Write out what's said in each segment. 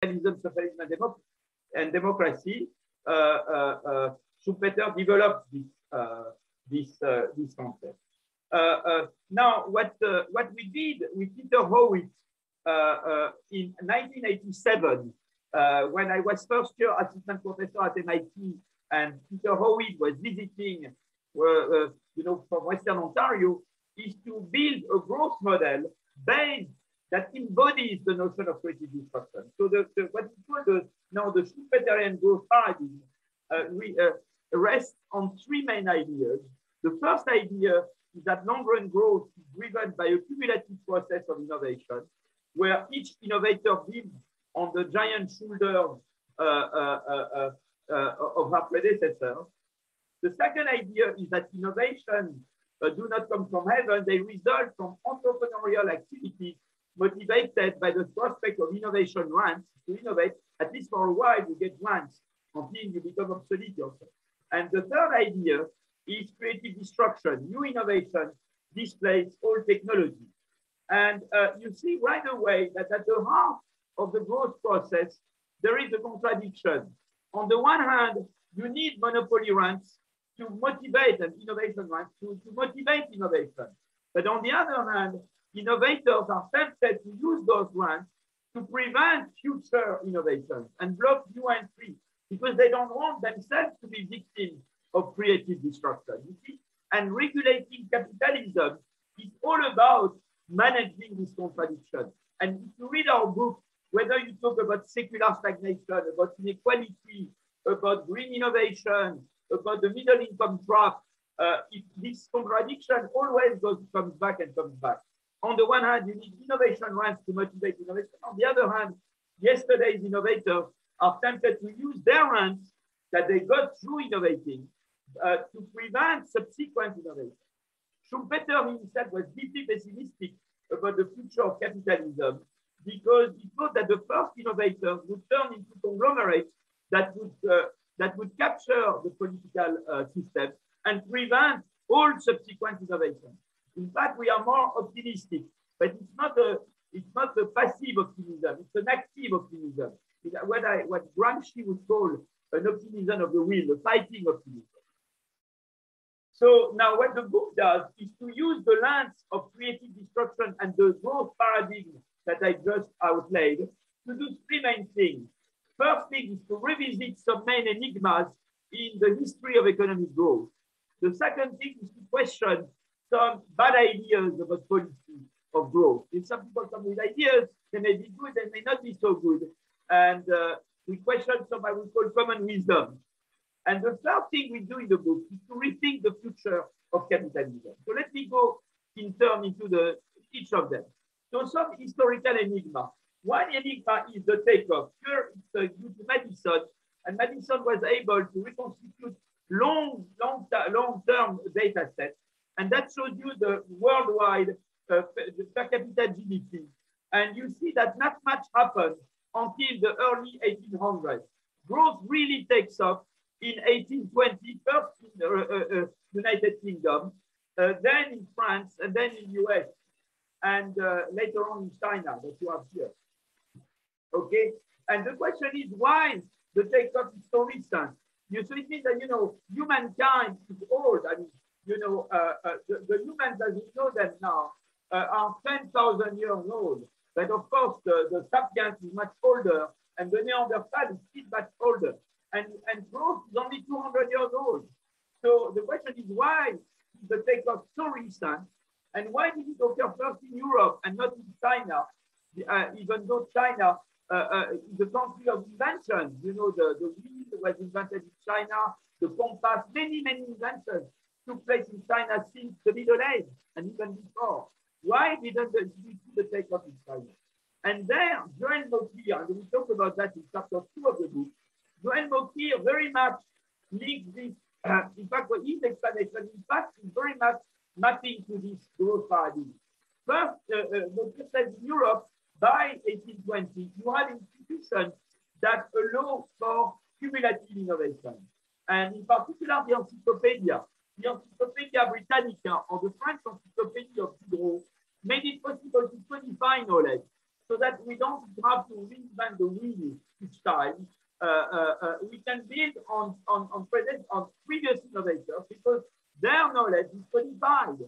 capitalism, socialism, and, and democracy, uh, uh, uh, Schumpeter developed this, uh, this, uh, this concept. Uh, now, what, what we did with Peter Howitt in 1987, when I was first year assistant professor at MIT, and Peter Howitt was visiting, you know, from Western Ontario, is to build a growth model based that embodies the notion of creative destruction. So the, the what we call the now the Schumpeterian growth paradigm uh, we, uh, rests on three main ideas. The first idea is that long-run growth is driven by a cumulative process of innovation, where each innovator builds on the giant shoulders uh, uh, uh, uh of her predecessors. The second idea is that innovation do not come from heaven, they result from entrepreneurial activities motivated by the prospect of innovation rents to innovate, at least for a while, you get rents until you become obsolete yourself. And the third idea is creative destruction. New innovation displays old technology. And uh, you see right away that at the heart of the growth process, there is a contradiction. On the one hand, you need monopoly rents to motivate an innovation rents to, to motivate innovation. But on the other hand, innovators are tempted to use those rents to prevent future innovations and block new entry because they don't want themselves to be victims of creative destruction. You see? And regulating capitalism is all about managing this contradiction. And if you read our book, whether you talk about secular stagnation, about inequality, about green innovation, about the middle income trap, uh, this contradiction always goes, comes back and comes back. On the one hand, you need innovation rents to motivate innovation. On the other hand, yesterday's innovators are tempted to use their rents that they got through innovating uh, to prevent subsequent innovation. Schumpeter himself was deeply pessimistic about the future of capitalism because he thought that the first innovators would turn into conglomerates that would, uh, that would capture the political uh, system and prevent all subsequent innovations. In fact, we are more optimistic, but it's not a, it's not a passive optimism, it's an active optimism. It's what, I, what Gramsci would call an optimism of the will, a fighting optimism. So now what the book does is to use the lens of creative destruction and the growth paradigm that I just outlaid to do three main things. First thing is to revisit some main enigmas in the history of economic growth. The second thing is to question some bad ideas about policy of growth. If some people come with ideas, they may be good, they may not be so good. And uh, we question some I would call common wisdom. And the third thing we do in the book is to rethink the future of capitalism. So let me go in turn into the each of them. So some historical enigma. One enigma is the takeoff. Here it's uh, due to Maddison, and Maddison was able to reconstitute long, long, long-term data sets and that shows you the worldwide uh, per capita GDP. And you see that not much happened until the early 1800s. Growth really takes off in 1820, first in the uh, uh, uh, United Kingdom, uh, then in France, and then in the US, and uh, later on in China that you have here. Okay, and the question is why the takeoff is so recent? You so it means that you know humankind is old. I mean, you know, uh, uh, the, the, humans as we know them now uh, are 10,000 years old. But of course, the, the sapiens is much older and the Neanderthal is still much older. And, and growth is only 200 years old. So the question is why the takeoff so recent? And why did it occur first in Europe and not in China? Uh, even though China uh, uh, is the country of invention, you know, the, the wheel was invented in China, the compass, many, many inventions took place in China since the Middle Age and even before. Why didn't the the takeoff in China? And there, Joel Mokyr, and we talk about that in chapter two of the book, Joel Mokyr very much links this, uh, in fact, what his explanation, in fact, is very much mapping to this growth paradigm. First, uh, uh, says in Europe, by 1820, you had institutions that allow for cumulative innovation. And in particular, the encyclopedia, the Encyclopedia Britannica or the French Encyclopedia of Diderot made it possible to codify knowledge. so that we don't have to reinvent the wheel each time. Uh, uh, uh, we can build on, on, on, present, on previous innovators because their knowledge is codified.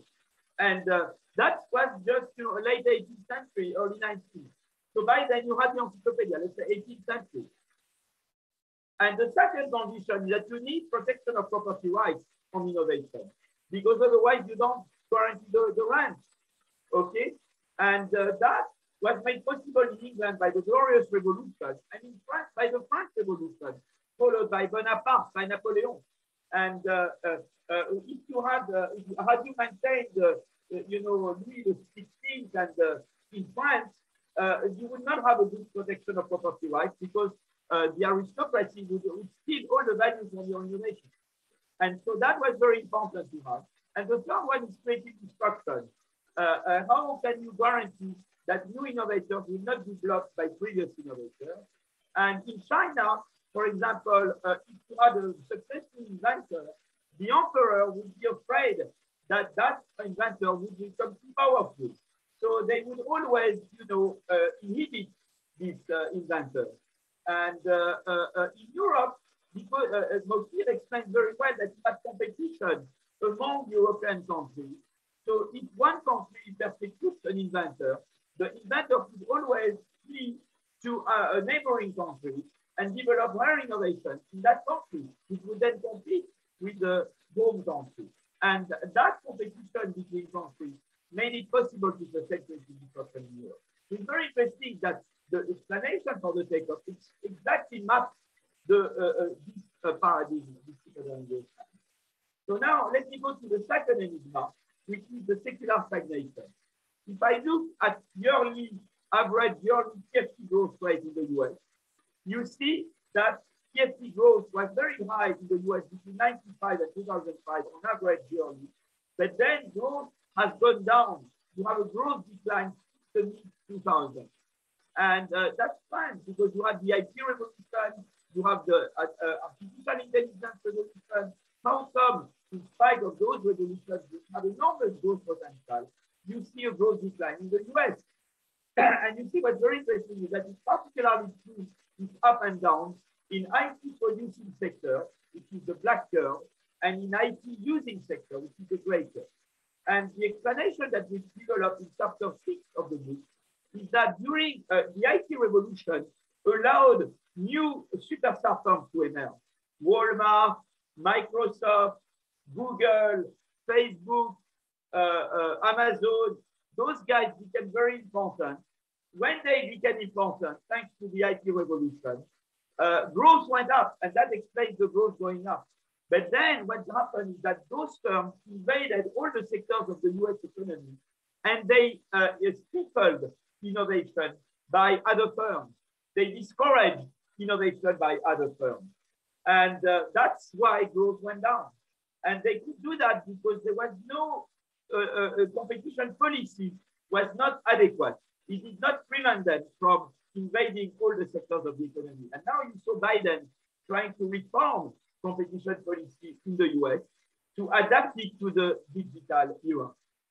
And uh, that was just you know, late 18th century, early 19th. So by then you had the encyclopedia, let's say 18th century. And the second condition is that you need protection of property rights innovation, because otherwise you don't guarantee the, the rent. Okay? And uh, that was made possible in England by the Glorious Revolution, and in France by the French Revolution, followed by Bonaparte, by Napoleon. And uh, uh, uh if you had, uh, had you maintained, uh, you know, Louis XVI and in France, you would not have a good protection of property rights because the aristocracy would, would steal all the values of your innovation. And so that was very important to have. And the third one is creative destruction. Uh, uh, how can you guarantee that new innovators will not be blocked by previous innovators? And in China, for example, uh, if you had a successful inventor, the emperor would be afraid that that inventor would become too powerful. So they would always, you know, uh, inhibit this uh, inventor. And uh, in Europe, because uh, Mokyr explained very well that you have competition among European countries. So if one country persecutes an inventor, the inventor could always flee to a, a neighboring country and develop her innovation in that country, which would then compete with the home country. And that competition between countries made it possible to protect the disruption in Europe. It's very interesting that the explanation for the takeoff is exactly maps the uh, paradigm, So now let me go to the second enigma, which is the secular stagnation. If I look at yearly average yearly TFP growth rate in the US, you see that TFP growth was very high in the US between 95 and 2005 on average yearly, but then growth has gone down. You have a growth decline since 2000. And uh, that's fine because you had the IT revolution, you have the uh, uh, artificial intelligence revolution. How come, in spite of those revolutions have enormous growth potential, you see a growth decline in the US? and you see what's very interesting is that it's particularly true, it's up and down in IT producing sector, which is the black curve, and in IT using sector, which is the gray curve. And the explanation that we developed in chapter six of the book is that during uh, the IT revolution allowed new superstar firms to emerge. Walmart, Microsoft, Google, Facebook, uh, uh, Amazon, those guys became very important. When they became important, thanks to the IT revolution, uh, growth went up, and that explains the growth going up. But then what happened is that those firms invaded all the sectors of the US economy, and they uh, stifled innovation by other firms. They discouraged innovation by other firms. And uh, that's why growth went down. And they could do that because there was no uh, uh, uh, competition policy was not adequate. It did not prevent them from invading all the sectors of the economy. And now you saw Biden trying to reform competition policy in the US to adapt it to the digital era.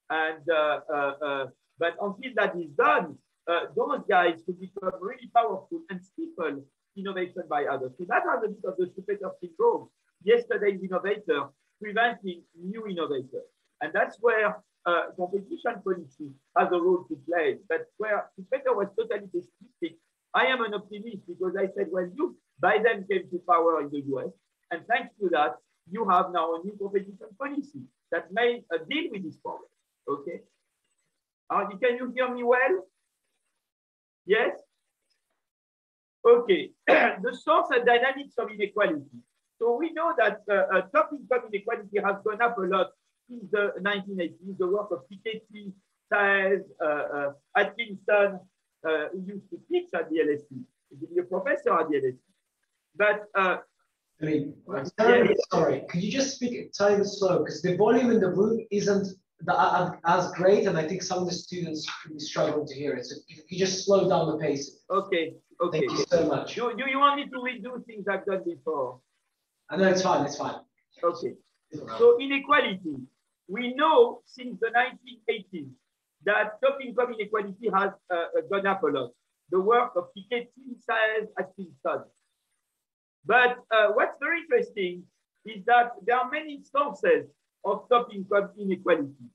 And uh, uh, but until that is done, those guys will become really powerful and stifle innovation by others. So that has a bit of the Schumpeter syndrome, yesterday's innovator preventing new innovators. And that's where uh, competition policy has a role to play. But where Schumpeter was totally pessimistic, I am an optimist because I said, well, you, Biden came to power in the US. And thanks to that, you have now a new competition policy that may uh, deal with this problem. Okay. Uh, can you hear me well? Yes? Okay, the source and dynamics of inequality. So we know that uh, uh, top income inequality has gone up a lot since the 1980s. The work of Piketty, Saez, uh, uh, Atkinson, uh, who used to teach at the LSE, he's a professor at the LSE. But uh, I mean, I'm sorry. Could you just speak tiny slow? Because the volume in the room isn't the, uh, as great, and I think some of the students struggling to hear it. So if you just slow down the pace. Okay. Okay. Thank you so much. Do, do you want me to redo things I've done before? I know it's fine. It's fine. Okay. So inequality. We know since the 1980s that top income inequality has uh, uh, gone up a lot. the work of Piketty, Saez, Atkinson. But uh, what's very interesting is that there are many sources of top income inequality.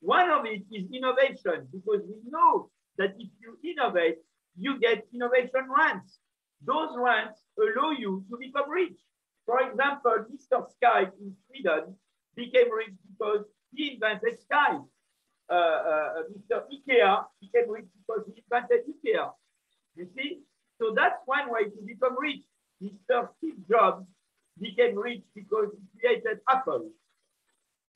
One of it is innovation, because we know that if you innovate, you get innovation rents. Those rents allow you to become rich. For example, Mr. Skype in Sweden became rich because he invented Skype. Uh, uh, Mr. IKEA became rich because he invented IKEA. You see? So that's one way to become rich. Mr. Steve Jobs became rich because he created Apple.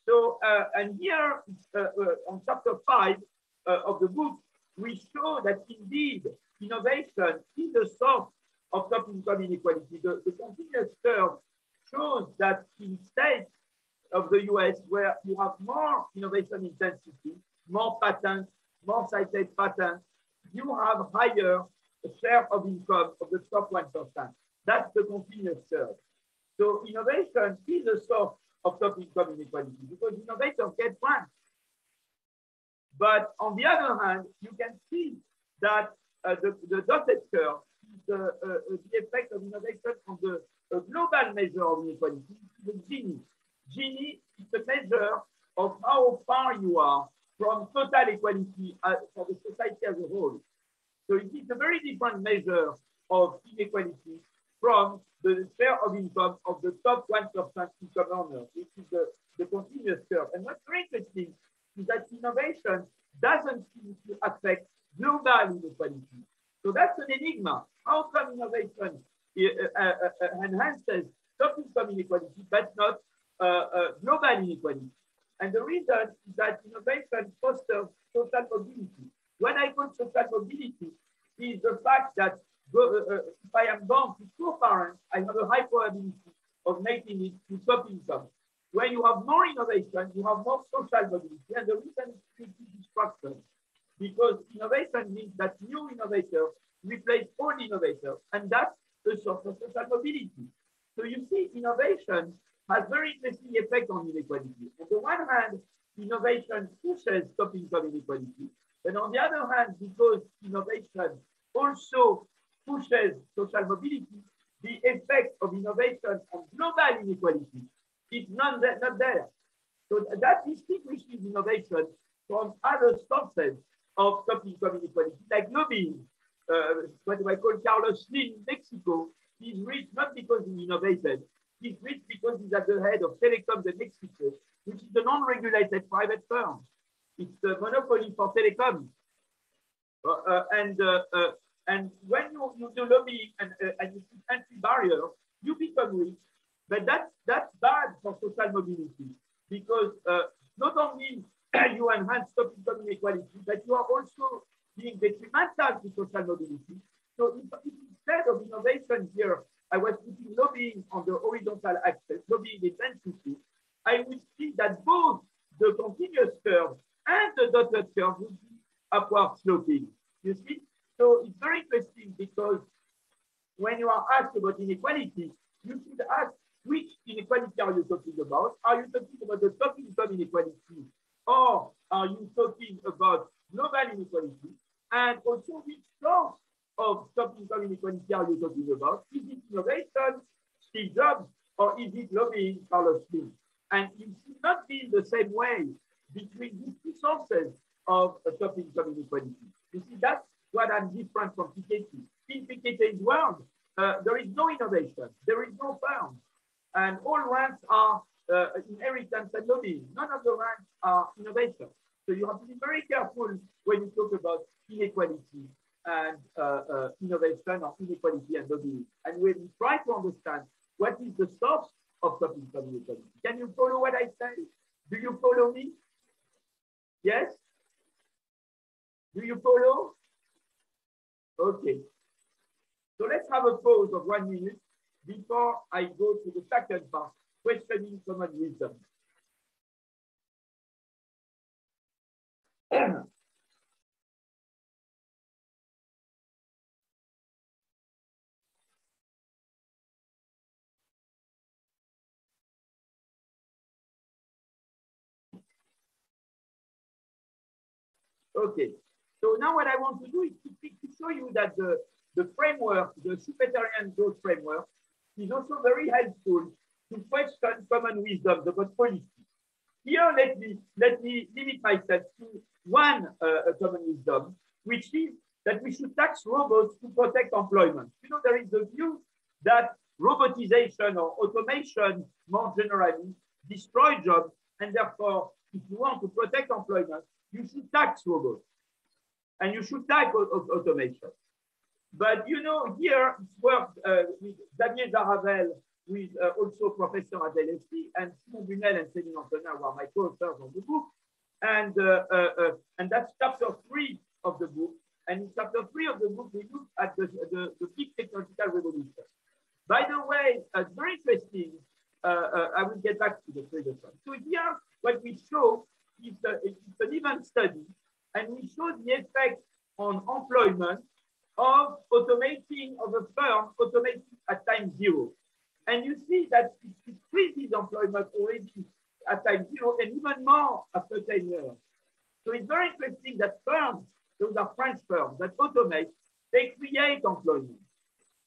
So, uh, and here uh, uh, on chapter five uh, of the book, we show that indeed innovation is the source of top income inequality. The, the continuous curve shows that in states of the US where you have more innovation intensity, more patents, more cited patents, you have higher share of income of the top 1%. That's the continuous curve. So innovation is a source of top income inequality because innovators get rents. But on the other hand, you can see that uh, the, the dotted curve is uh, the effect of innovation on the global measure of inequality, the Gini. Gini is a measure of how far you are from total equality for the society as a whole. So it is a very different measure of inequality from the share of income of the top 1% income earners, which is the, the continuous curve. And what's very interesting is that innovation doesn't seem to affect global inequality. So that's an enigma. How come innovation uh, uh, uh, enhances top income inequality, but not global inequality? And the reason is that innovation fosters social mobility. When I call social mobility is the fact that if I am born to poor parents, I have a high probability of making it to top income. When you have more innovation, you have more social mobility. And the reason is destruction. Because innovation means that new innovators replace old innovators. And that's the source of social mobility. So you see, innovation has very interesting effect on inequality. On the one hand, innovation pushes top income inequality. but on the other hand, because innovation also pushes social mobility, the effect of innovation on global inequality is not. Not there. So that distinguishes innovation from other sources of top income inequality, like lobbying. Uh, what I call Carlos Slim in Mexico, he's rich not because he innovated, he's rich because he's at the head of Telecoms in Mexico, which is a non-regulated private firm. It's a monopoly for telecoms. Uh, uh, and uh, uh, and when you, you do lobbying and, uh, and you put entry barrier, you become rich. But that's, that's bad for social mobility because not only you enhance top income inequality, but you are also being detrimental to social mobility. So instead of innovation here, I was putting lobbying on the horizontal axis, lobbying intensity, I would see that both the continuous curve and the dotted curve would be upward sloping. You see? So it's very interesting because when you are asked about inequality, you should ask which inequality are you talking about? Are you talking about the top income inequality? Or are you talking about global inequality? And also which source of top income inequality are you talking about? Is it innovation, Steve Jobs, or is it lobbying, Carlos Slim? And it should not be the same way between these two sources of top income inequality. You see, that's what I'm different from Piketty. In Piketty's world, uh, there is no innovation, there is no firm, and all rents are inheritance and lobbying. None of the rents are innovation. So you have to be very careful when you talk about inequality and uh, uh, innovation or inequality and lobbying. And when you try to understand what is the source of top income inequality. Can you follow what I say? Do you follow me? Yes? Do you follow? Okay. So let's have a pause of one minute before I go to the second part, questioning common wisdom. okay. So now what I want to do is to, to show you that the, the framework, the Schumpeterian growth framework, is also very helpful to question common wisdom about policy. Here, let me, let me limit myself to one uh, common wisdom, which is that we should tax robots to protect employment. You know, there is a view that robotization or automation more generally destroy jobs, and therefore, if you want to protect employment, you should tax robots and you should tax automation. But you know, here it's worked uh, with Damien Jaravel, is uh, also professor LSE, and Simon Bunel and Céline Antonin were my co-authors on the book. And, uh, uh, uh, and that's chapter three of the book. And in chapter three of the book, we look at the, the, the big technological revolution. By the way, uh, very interesting. I will get back to the previous one. So here, what we show is a, it's an event study, and we show the effect on employment of automating of a firm automating at time zero. And you see that it increases employment already at time zero and even more after 10 years. So it's very interesting that firms, those are French firms that automate, they create employment.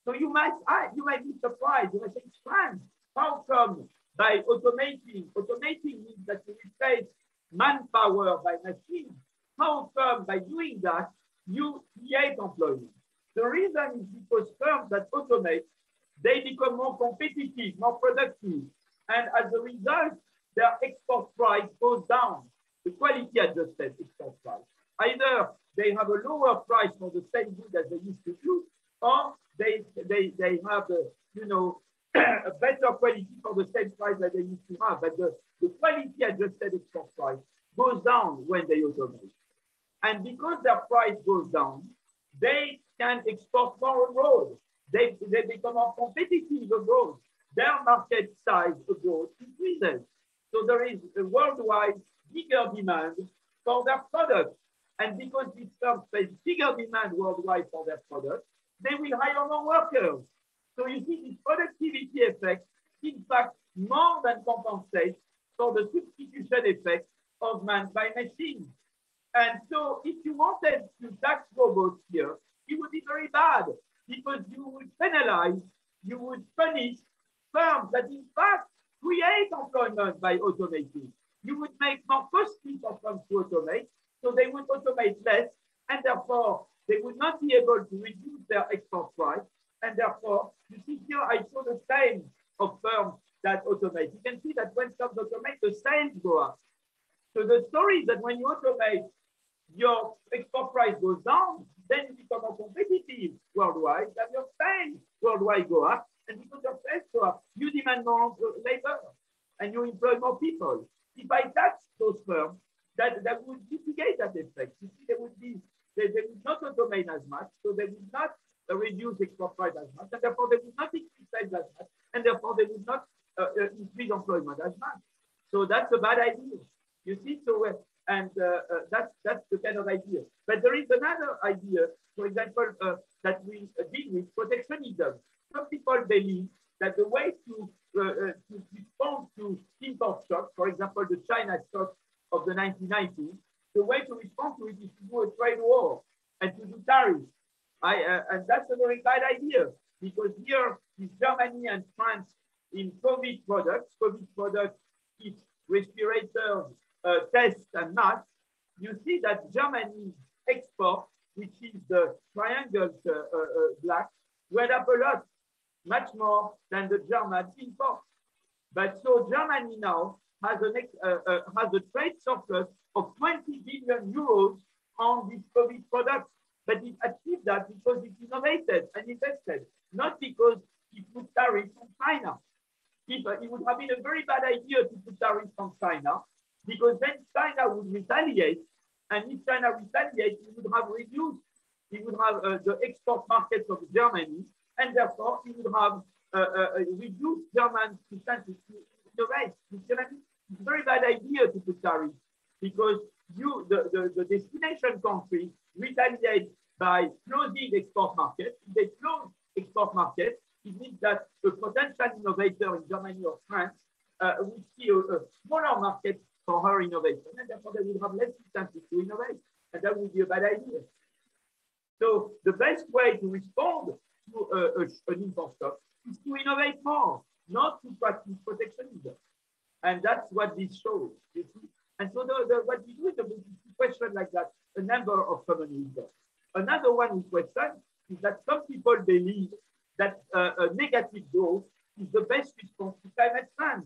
So you might, ah, you might be surprised. You might say, France, how come by automating, automating means that you replace manpower by machines. How come by doing that, you create employment? The reason is because firms that automate, they become more competitive, more productive. And as a result, their export price goes down, the quality adjusted export price. Either they have a lower price for the same good as they used to do, or they, they, they have, a, you know, a better quality for the same price that they used to have. But the, the quality adjusted export price goes down when they automate. And because their price goes down, they can export more abroad. They, they become more competitive abroad. Their market size abroad increases. So there is a worldwide bigger demand for their products. And because these firms face bigger demand worldwide for their products, they will hire more workers. So you see this productivity effect, in fact, more than compensates for the substitution effect of man by machine. And so if you wanted to tax robots here, it would be very bad because you would penalize, you would punish firms that in fact create employment by automating. You would make more costly for firms to automate, so they would automate less, and therefore they would not be able to reduce their export price, and therefore, you see here, I show the same of firms that automate. You can see that when firms automate, the sales go up. So the story is that when you automate, your export price goes down, then you become more competitive worldwide, and your sales worldwide go up. And because your sales go up, you demand more labor and you employ more people. If I tax those firms, that, that would mitigate that effect. You see, they would be they, they would not automate as much, so they would not reduce export price as much, and therefore they would not increase sales as much, and therefore they would not uh, uh, increase employment as much. So that's a bad idea. You see, so uh, and uh, uh, that's that's the kind of idea. But there is another idea, for example, uh, that we deal with protectionism. Some people believe that the way to, to respond to import shocks, for example, the China shock of the 1990s, the way to respond to it is to do a trade war and to do tariffs. I, uh, and that's a very bad idea because here is Germany and France in COVID products. COVID products, it's respirators, uh, tests and masks, you see that Germany export, which is the triangle uh, uh, black, went up a lot, much more than the German import. But so Germany now has, an, has a trade surplus of 20 billion euros on these COVID products. But it achieved that because it innovated and invested, not because it put tariffs on China. It, it would have been a very bad idea to put tariffs on China because then China would retaliate. And if China retaliates, it would have reduced, it would have uh, the export markets of Germany, and therefore it would have uh, uh, uh reduced German percentage to innovate. It's a very bad idea to put tariffs because you, the, the, the destination country retaliate by closing export markets. They close export markets, it means that a potential innovator in Germany or France uh, will see a, a smaller market for her innovation, and therefore they will have less incentive to innovate. and that would be a bad idea. So the best way to respond to a, a, an import is to innovate more, not to practice protectionism. And that's what this shows. And so the, the, what we do is a question like that, a number of common reasons. Another one we question is that some people believe that uh, a negative growth is the best response to climate change.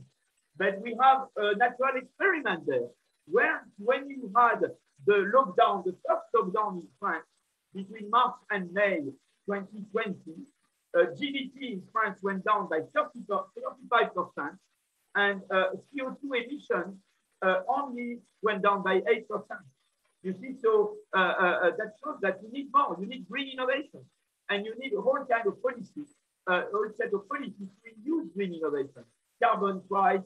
But we have a natural experiment there, where when you had the lockdown, the first lockdown in France between March and May 2020, uh, GDP in France went down by 30, 35%, and uh, CO2 emissions uh, only went down by 8%. You see, so uh, uh, uh, that shows that you need more, you need green innovation, and you need a whole kind of policy, a whole set of policies to use green innovation, carbon price,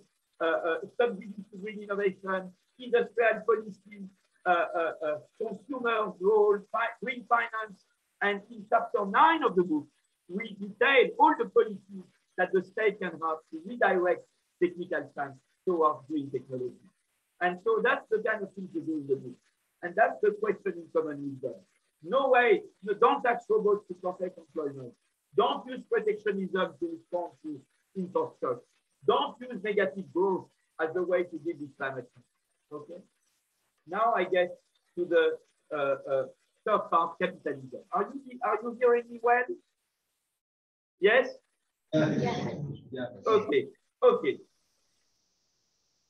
subsidies to green innovation, industrial policy, uh, uh, uh, consumer role, green finance, and in chapter nine of the book, we detail all the policies that the state can have to redirect technical science towards green technology. And so that's the kind of thing to do in the book. And that's the question in common wisdom. No way, don't tax robots to protect employment. Don't use protectionism to respond to import shocks. Don't use negative growth as the way to deal with climate change. Okay. Now I get to the uh, uh, third part, capitalism. Are you are you hearing me well? Yes. Yeah. yeah. Okay. Okay.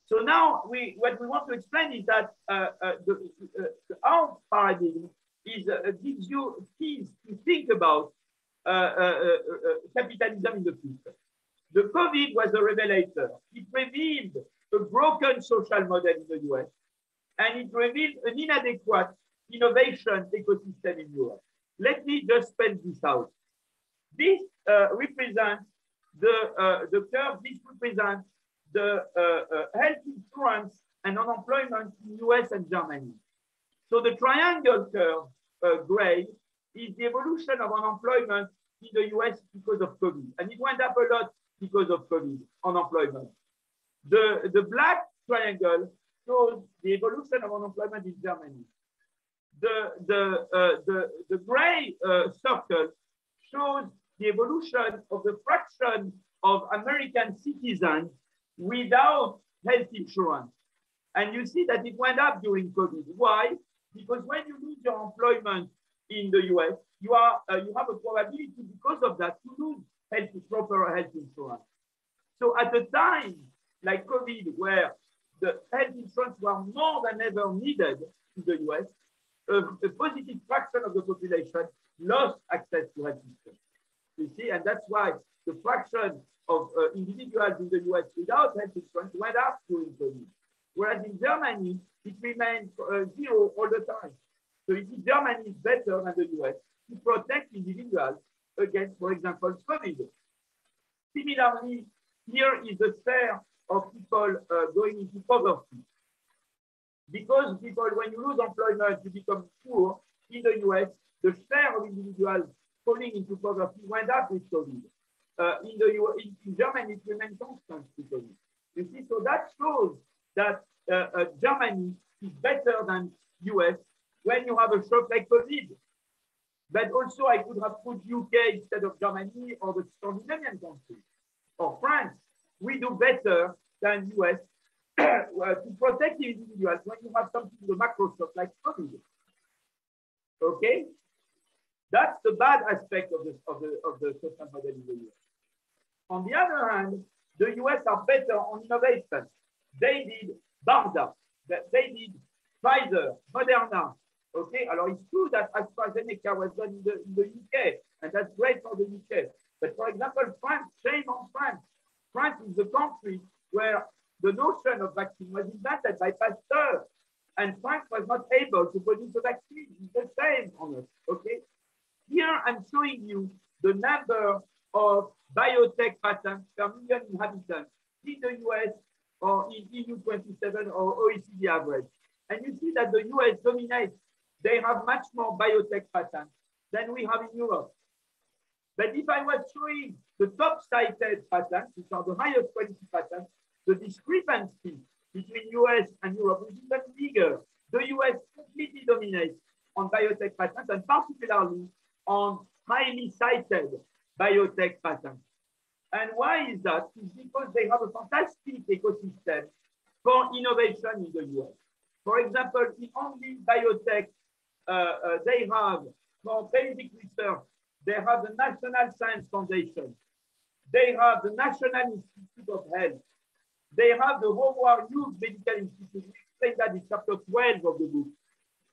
So now we what we want to explain is that uh, uh, the, uh, our paradigm is uh, gives you keys to think about uh, uh, capitalism in the future. The COVID was a revelator. It revealed a broken social model in the US, and it revealed an inadequate innovation ecosystem in Europe. Let me just spell this out. This represents the, the curve, this represents the uh, uh, health insurance and unemployment in US and Germany. So the triangle curve, uh, gray, is the evolution of unemployment in the US because of COVID. And it went up a lot because of COVID, unemployment. The, the black triangle shows the evolution of unemployment in Germany. The, the, uh, the, the gray uh, circle shows the evolution of the fraction of American citizens without health insurance. And you see that it went up during COVID. Why? Because when you lose your employment in the US, you are uh, you have a probability because of that to lose health proper health insurance. So at the time like COVID, where the health insurance were more than ever needed in the US, a, a positive fraction of the population lost access to health insurance. You see, and that's why the fraction of uh, individuals in the US without health insurance went up during COVID. Whereas in Germany, it remained uh, zero all the time. So you see, Germany is better than the US to protect individuals against, for example, COVID. Similarly, here is the share of people uh, going into poverty. Because people, when you lose employment, you become poor. In the US, the share of individuals falling into poverty went up with COVID uh, in, the, in, Germany, it remains constant because you see, so that shows that uh, uh, Germany is better than US when you have a shock like COVID. But also, I could have put UK instead of Germany or the Scandinavian countries or France. We do better than US to protect the individuals when you have something, in the macro shock like COVID. Okay? That's the bad aspect of the, of the, of the social model in the US. On the other hand, the US are better on innovation. They did BARDA, they did Pfizer, Moderna. Okay, alors it's true that AstraZeneca was done in the, in the UK, and that's great for the UK. But for example, France, shame on France. France is the country where the notion of vaccine was invented by Pasteur, and France was not able to produce a vaccine. It's the same on us, okay? Here I'm showing you the number of biotech patents per million inhabitants in the US or in EU 27 or OECD average. And you see that the US dominates. They have much more biotech patents than we have in Europe. But if I was showing the top cited patents, which are the highest quality patents, the discrepancy between US and Europe is even bigger the US completely dominates on biotech patents and particularly on highly cited biotech patents. And why is that? It's because they have a fantastic ecosystem for innovation in the US. For example, in only biotech, Uh, uh, they have for basic research, they have the National Science Foundation. They have the National Institute of Health. They have the Howard Hughes Medical Institute. We explain that in chapter 12 of the book.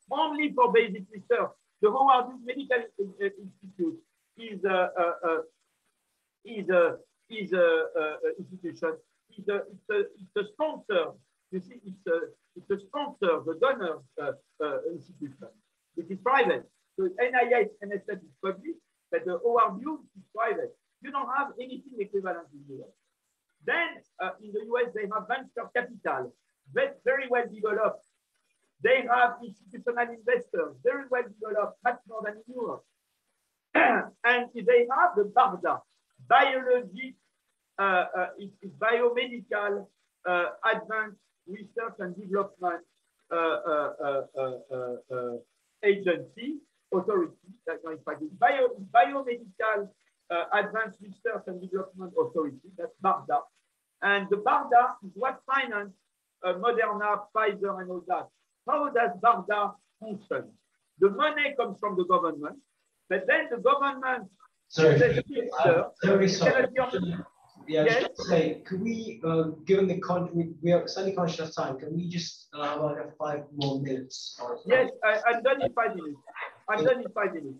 Only for basic research. The Howard Hughes Medical uh, Institute is a, a, a is a is a, a institution. It's a, it's a, it's a sponsor. You see, it's a it's a sponsor, the donor uh, uh, institution, which is private. So NIH, NSF is public, but the Hughes is private. You don't have anything equivalent in the US. Then uh, in the US, they have venture capital, very, well developed. They have institutional investors, very well developed, much more than in Europe. and they have the BARDA, biology, uh, uh, it's, it's biomedical uh, advanced research and development uh, uh, agency, authority, that in fact bio, biomedical uh, advanced research and development authority, that's BARDA. And the BARDA is what finances uh, Moderna, Pfizer, and all that. How does BARDA function? The money comes from the government, but then the government Sorry, I'm very sorry. Yeah, yes. just say, could we, uh, given the con, we, we are slightly conscious of time, can we just allow uh, like five more minutes? Yes, I, am done in five minutes. I'm done in five minutes.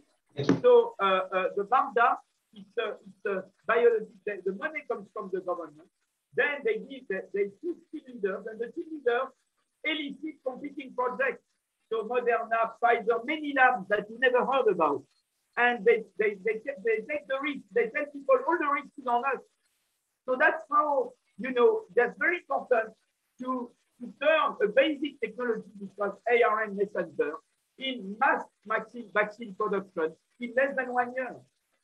So uh, uh, the BARDA, it's a, it's a biology, the, the money comes from the government. Then they give, they, they choose team leaders, and the team leaders elicit competing projects. So Moderna, Pfizer, many labs that you never heard about. And they, they, they, they take the risk. They tell people all the risks is on us. So that's how, you know, that's very important to, to turn a basic technology, which was ARN messenger, in mass vaccine, vaccine production in less than one year.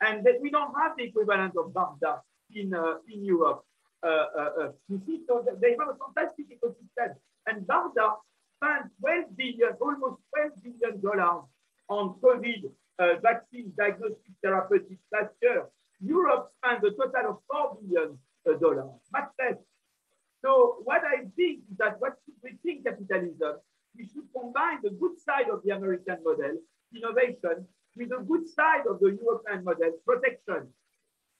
And that we don't have the equivalent of BARDA in, uh, in Europe. Uh, uh, uh you see, so they have a fantastic ecosystem. And BARDA spent 12 billion, almost 12 billion dollars on COVID uh, vaccine diagnostic therapeutics last year. Europe spent a total of 4 billion dollar, much less. So what I think is that what should we think capitalism, we should combine the good side of the American model, innovation, with the good side of the European model, protection.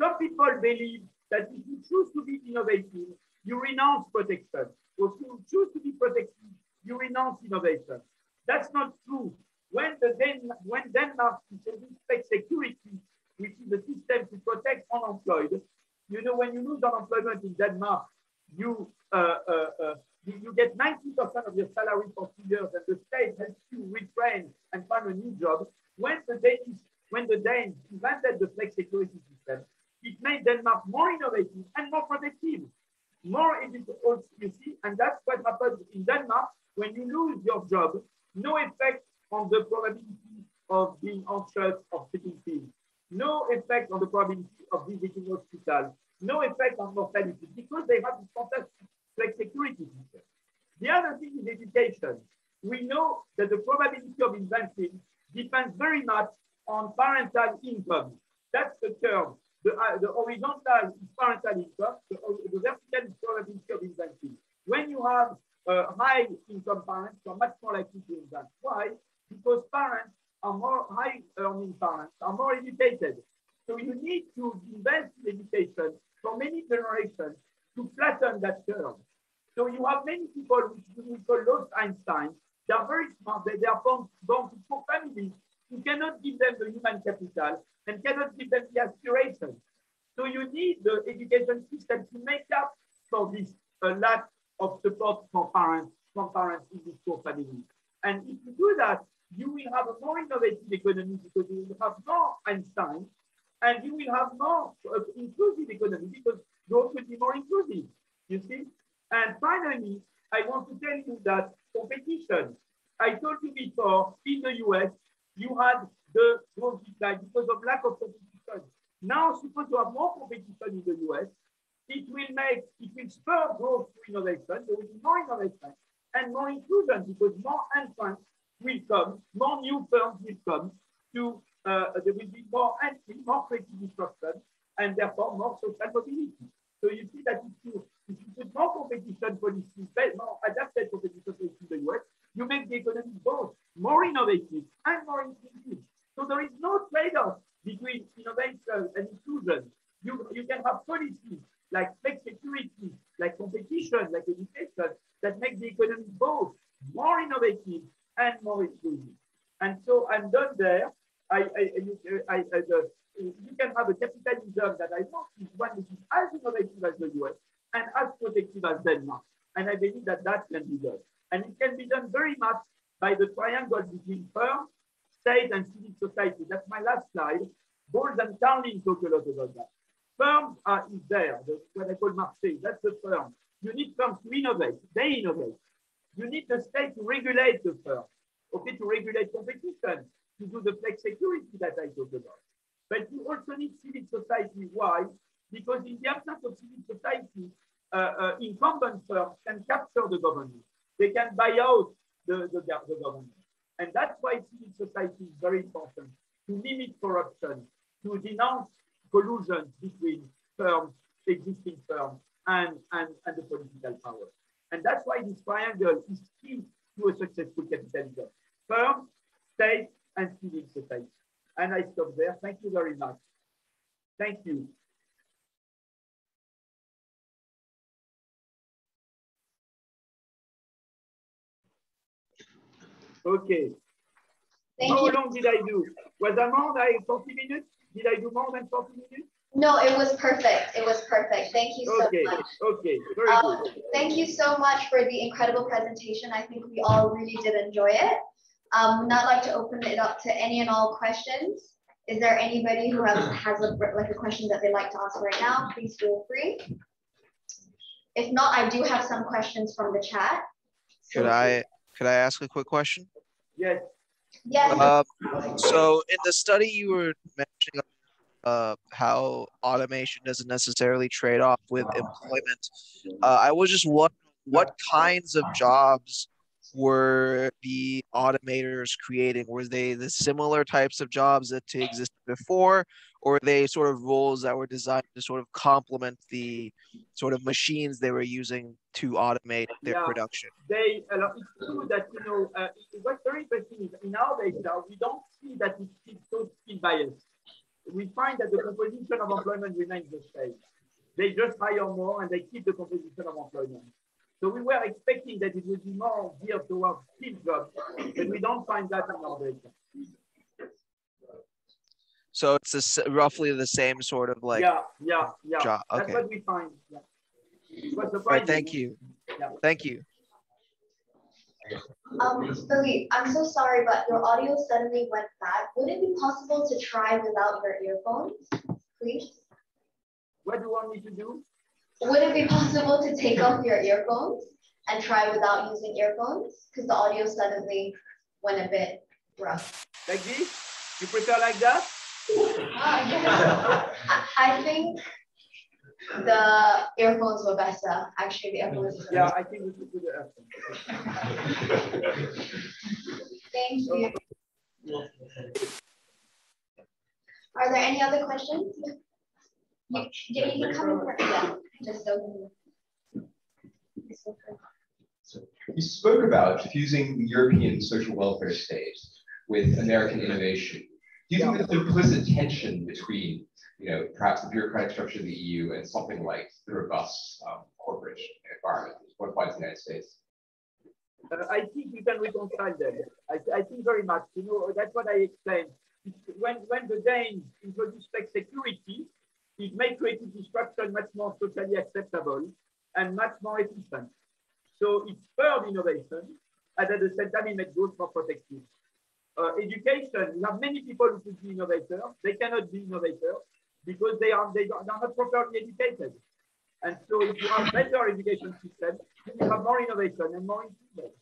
Some people believe that if you choose to be innovative, you renounce protection. Or if you choose to be protective, you renounce innovation. That's not true. When, the Den when Denmark introduced security, which is a system to protect unemployed, you know, when you lose unemployment in Denmark, you, uh, uh, uh, you, get 90% of your salary for two years and the state helps you retrain and find a new job. When the Danish, when the Danes invented the flexicurity system, it made Denmark more innovative and more protective. More also, you see, and that's what happens in Denmark when you lose your job, no effect on the probability of being anxious of taking pills no effect on the probability of visiting hospital, no effect on mortality because they have this fantastic security system. The other thing is education. We know that the probability of inventing depends very much on parental income. That's the term. The, uh, the horizontal is parental income, the, the vertical is probability of inventing. When you have uh, high income parents, you are much more likely to invent. Why? Because parents are more high earning parents, are more educated. So you need to invest in education for many generations to flatten that curve. So you have many people which we call lost Einstein. They are very smart. They, they are born, born to poor families who cannot give them the human capital and cannot give them the aspiration. So you need the education system to make up for this uh, lack of support for parents, from parents in these poor families. And if you do that, you will have a more innovative economy because you will have more Einstein and you will have more uh, inclusive economy because growth will be more inclusive, you see? And finally, I want to tell you that competition, I told you before, in the US, you had the growth decline because of lack of competition. Now, suppose you have more competition in the US, it will make, it will spur growth to innovation, there will be more innovation, and more inclusion because more entrants will come, more new firms will come to, uh, there will be more entry, more creative disruption, and therefore more social mobility. So you see that if you, if you put more competition policies, more adapted competition policies in the US, you make the economy both more innovative and more inclusive. So there is no trade-off between innovation and inclusion. You, you can have policies like flexicurity, like competition, like education, that make the economy both more innovative and more inclusive. And so I'm done there. I, I, I, I the, you can have a capitalism that I want is one which is as innovative as the US and as protective as Denmark. And I believe that that can be done. And it can be done very much by the triangle between firms, state, and civil society. That's my last slide. Bowles and Carlin talk a lot about that. Firms are is there, the, what I call marché, that's the firm. You need firms to innovate, they innovate. You need the state to regulate the firm, okay, to regulate competition, to do the flexicurity that I talked about. But you also need civil society. Why? Because in the absence of civil society, uh, uh, incumbent firms can capture the government. They can buy out the, the, the government. And that's why civil society is very important to limit corruption, to denounce collusion between firms, existing firms, and, and, and the political power. And that's why this triangle is key to a successful capitalism. Firms, state, and civil society. And I stop there. Thank you very much. Thank you. Okay. Thank How you. long did I do? Was I more than 40 minutes? Did I do more than 40 minutes? No, it was perfect. It was perfect. Thank you so Okay, much. okay, very Um, good. thank you so much for the incredible presentation. I think we all really did enjoy it. Um, now I'd like to open it up to any and all questions. Is there anybody who has, has a, like a question that they'd like to ask right now? Please feel free. If not, I do have some questions from the chat. Could I could I ask a quick question? Yes, Yes, Um, so in the study you were mentioning uh, how automation doesn't necessarily trade off with employment. Uh, I was just wondering what kinds of jobs were the automators creating? Were they the similar types of jobs that existed before, or were they sort of roles that were designed to sort of complement the sort of machines they were using to automate their Yeah. production? they, uh, it's true that, you know, uh, what's very interesting is in our data, we don't see that it's still so skill biased. We find that the composition of employment remains the same. They just hire more and they keep the composition of employment. So we were expecting that it would be more geared towards skill jobs, but we don't find that in our data. So it's a s roughly the same sort of like. yeah, yeah, yeah. job, That's okay. what we find. Yeah. It was All right, thank you. Yeah. Thank you. um, Philippe, I'm so sorry, but your audio suddenly went bad. Would it be possible to try without your earphones, please? What do you want me to do? Would it be possible to take off your earphones and try without using earphones? Because the audio suddenly went a bit rough. Like this? You prefer like that? I, I think the earphones were better. Actually, the earphones. were Yeah, better. I think we should do the earphones. Thank you. Are there any other questions? You, yeah, you can come in first. Yeah, just so. You spoke about fusing the European social welfare state with American innovation. Do you think there's implicit tension between, you know, perhaps the bureaucratic structure of the EU and something like the robust um, corporate environment what in the United States? Uh, I think we can reconcile them. I, I think very much. You know, that's what I explained. When, when the Danes introduced flexicurity, it made creative destruction much more socially acceptable and much more efficient. So it spurred innovation, and at the same time, it made growth more protective. Uh, education, you have many people who could be innovators. They cannot be innovators because they are, they are not properly educated. And so if you have better education system, you have more innovation and more improvement.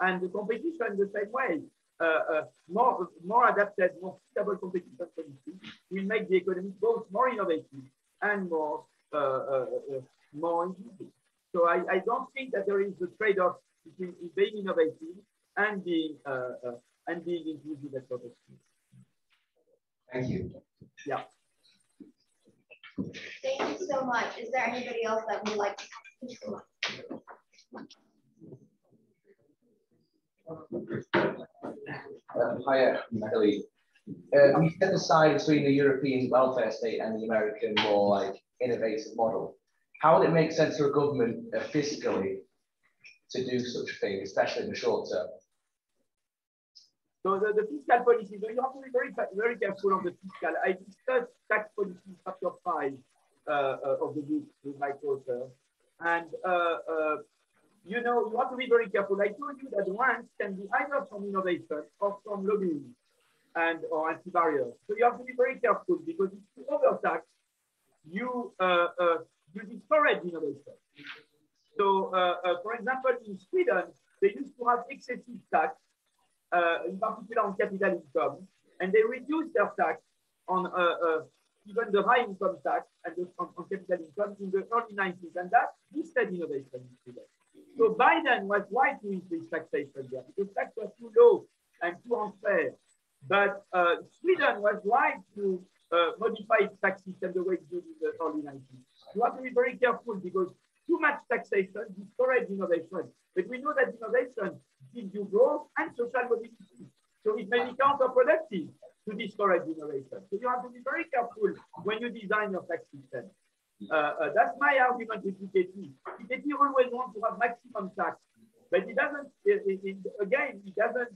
And the competition the same way. Uh, uh, more, more adapted, more suitable competition policy will make the economy both more innovative and more, uh, uh, uh, more inclusive. So I, I don't think that there is a trade-off between being innovative and being uh, and being inclusive at sort of Thank you. Yeah. Thank you so much. Is there anybody else that would like to please come up? Um, hiya, Billy. Uh, we set aside between the European welfare state and the American more like innovative model. How would it make sense for a government uh, fiscally to do such a thing, especially in the short term? So the, the fiscal policy, so you have to be very, very careful on the fiscal. I discussed tax policy chapter five uh, uh, of the book with my co-author. And, uh, uh, you know, you have to be very careful. I told you that rents can be either from innovation or from lobbying and or entry barriers. So you have to be very careful because if you overtax, you, you discourage innovation. So, for example, in Sweden, they used to have excessive tax uh, in particular on capital income, and they reduced their tax on uh, uh, even the high income tax and the, on, on, capital income in the early 90s, and that boosted innovation. So Biden was right to increase taxation there because tax was too low and too unfair. But uh, Sweden was right to uh, modify its tax system the way it did in the early 90s. You have to be very careful because too much taxation discourages innovation. But we know that innovation gives you growth and social mobility. So it may be counterproductive to discourage innovation. So you have to be very careful when you design your tax system. Uh, uh, that's my argument with Piketty. Piketty always wants to have maximum tax, but it doesn't, it, it, again, it doesn't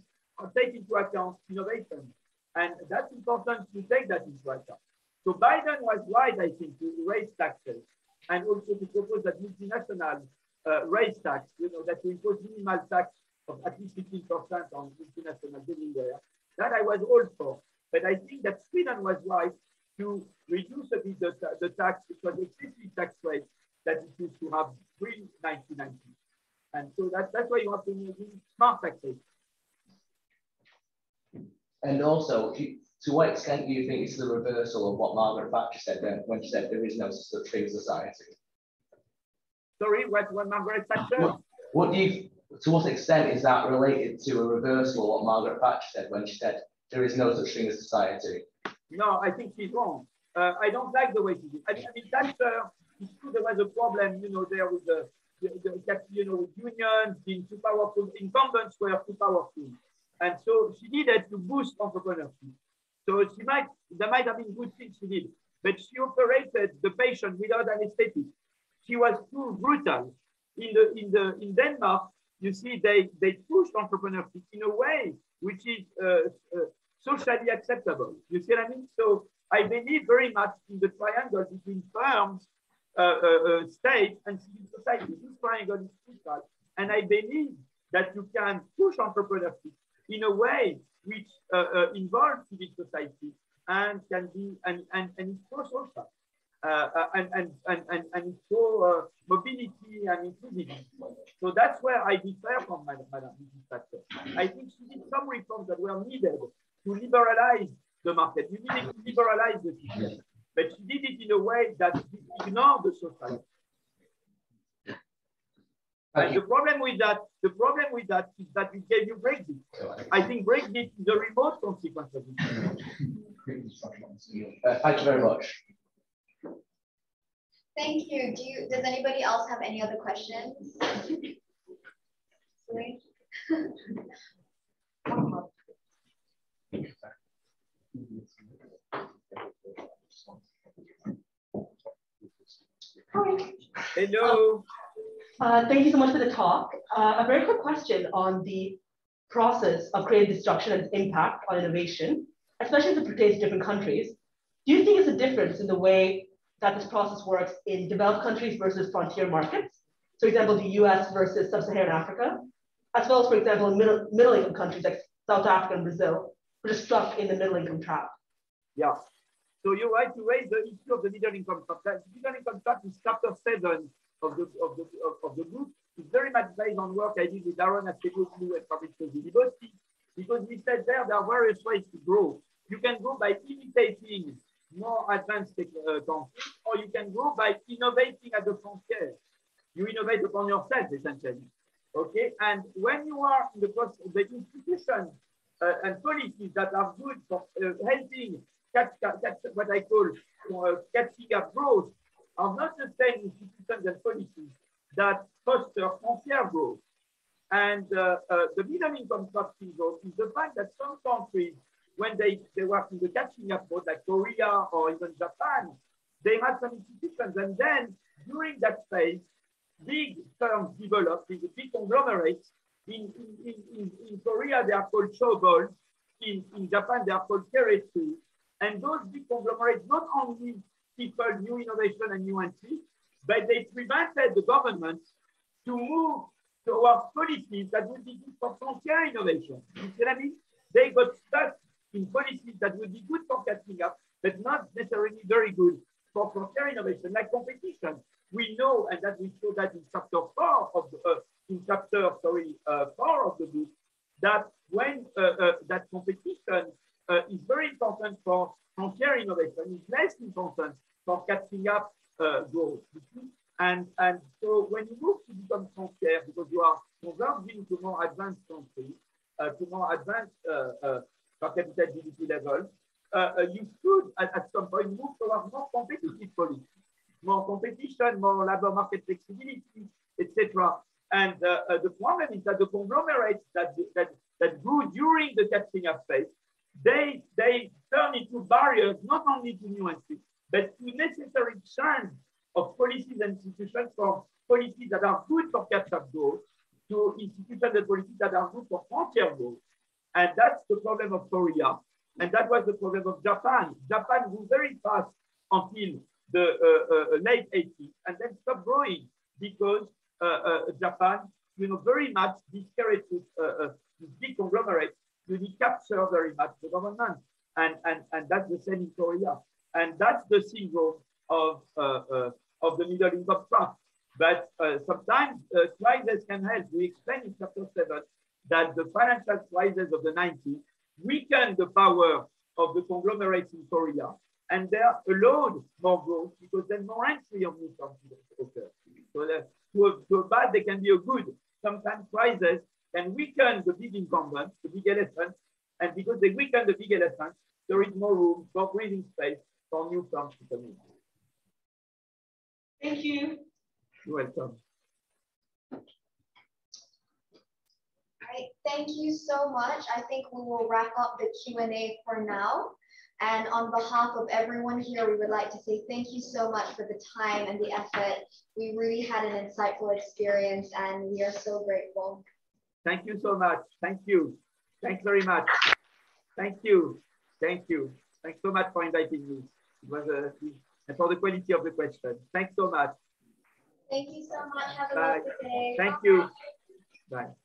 take into account innovation. And that's important to take that into account. So Biden was right, I think, to raise taxes and also to propose that multinationals uh, raise tax, you know, that we impose minimal tax of at least 15% on multinationals everywhere. That I was all for. But I think that Sweden was right to reduce a bit the, the tax, which was excessive tax rate that it used to have pre-1990. And so that, that's why you have to do smart taxation. And also, to what extent do you think it's the reversal of what Margaret Thatcher said when she said there is no such thing as society? Sorry, what, what Margaret Thatcher? What, what do you, to what extent is that related to a reversal of what Margaret Thatcher said when she said there is no such thing as society? No, I think she's wrong. Uh, I don't like the way she did. I mean, I mean Thatcher, it's true there was a problem, you know, there with the, the, the you know, unions being too powerful, incumbents were too powerful. And so she needed to boost entrepreneurship. So she might, there might have been good things she did, but she operated the patient without anesthetic. She was too brutal. In the in the in Denmark, you see, they they pushed entrepreneurship in a way which is uh, uh, socially acceptable. You see what I mean? So I believe very much in the triangle between firms, uh, uh, uh state, and civil society. This triangle is crucial, and I believe that you can push entrepreneurship in a way which uh, involves civil society and can be and and, and it's pro social uh, and, and, and, and, and uh, mobility and inclusivity. So that's where I differ from Madam, Madam Mrs. Thatcher. I think she did some reforms that were needed to liberalize the market. You needed to liberalize the system, but she did it in a way that ignored the society. And the problem with that, the problem with that is that it gave you Brexit. I think Brexit is a remote consequence of it. Uh, thank you very much. Thank you. Do you does anybody else have any other questions? Hello. Uh, thank you so much for the talk. Uh, a very quick question on the process of creative destruction and its impact on innovation, especially as it pertains to different countries. Do you think it's a difference in the way that this process works in developed countries versus frontier markets? So, for example, the US versus sub-Saharan Africa, as well as, for example, middle, middle income countries like South Africa and Brazil, which are stuck in the middle income trap. Yeah. So you're right to raise the issue of the middle income trap. The middle income trap is chapter seven of the, of the, of, of the book is very much based on work I did with Daron Acemoglu and Fabrizio Zilibotti, because we said there, there are various ways to grow. You can grow by imitating more advanced countries, or you can grow by innovating at the frontier. You innovate upon yourself, essentially. Okay, and when you are in the process, the institutions uh, and policies that are good for uh, helping catch, catch, what I call uh, catching up growth are not the same institutions and policies that foster frontier growth. And uh, uh, the middle income trap is the fact that some countries, when they, they were in the catching up mode, like Korea or even Japan, they had some institutions. And then during that phase, big firms developed, big, big conglomerates. In, in, in, in Korea, they are called chaebols. In, in Japan, they are called keiretsu. And those big conglomerates not only people new innovation and new entry, but they prevented the government to move towards policies that would be good for frontier innovation. You see what I mean? They got stuck in policies that would be good for catching up, but not necessarily very good for frontier innovation, like competition. We know, and that we show that in chapter four of the, uh, in chapter sorry uh, four of the book, that when uh, uh that competition uh, is very important for frontier innovation, is less important for catching up uh, growth. And, and so when you move to become frontier, because you are converging to more advanced countries, to more advanced per GDP levels, uh, you should at, at, some point move towards more competitive policy, more competition, more labor market flexibility, etc. And uh, uh, the problem is that the conglomerates that, that, that grew during the catching up phase, they, they turn into barriers not only to new entry, but to necessary change of policies and institutions from policies that are good for catch-up growth to institutions and policies that are good for frontier growth. And that's the problem of Korea. And that was the problem of Japan. Japan grew very fast until the uh, uh, late 80s and then stopped growing because uh, uh Japan, you know, very much discouraged uh, uh, this big conglomerate, really capture very much the government. And, and, and that's the same in Korea. And that's the syndrome of, of the middle income trap. But sometimes crisis can help. We explain in chapter seven that the financial crisis of the 90s weakened the power of the conglomerates in Korea, and they allowed more growth because then more entry of new companies occur. So that to a, to a bad, they can be a good. Sometimes crises can weaken the big incumbents, the big elephants, and because they weaken the big elephants, there is more room for breathing space for new firms to come in. Thank you. You're welcome. Right, thank you so much. I think we will wrap up the Q&A for now. And on behalf of everyone here, we would like to say thank you so much for the time and the effort. We really had an insightful experience and we are so grateful. Thank you so much. Thank you. Thanks very much. Thank you. Thank you. Thanks so much for inviting me. It was a, and for the quality of the question. Thanks so much. Thank you so much. Have a Bye. lovely day. Thank Bye. you. Bye.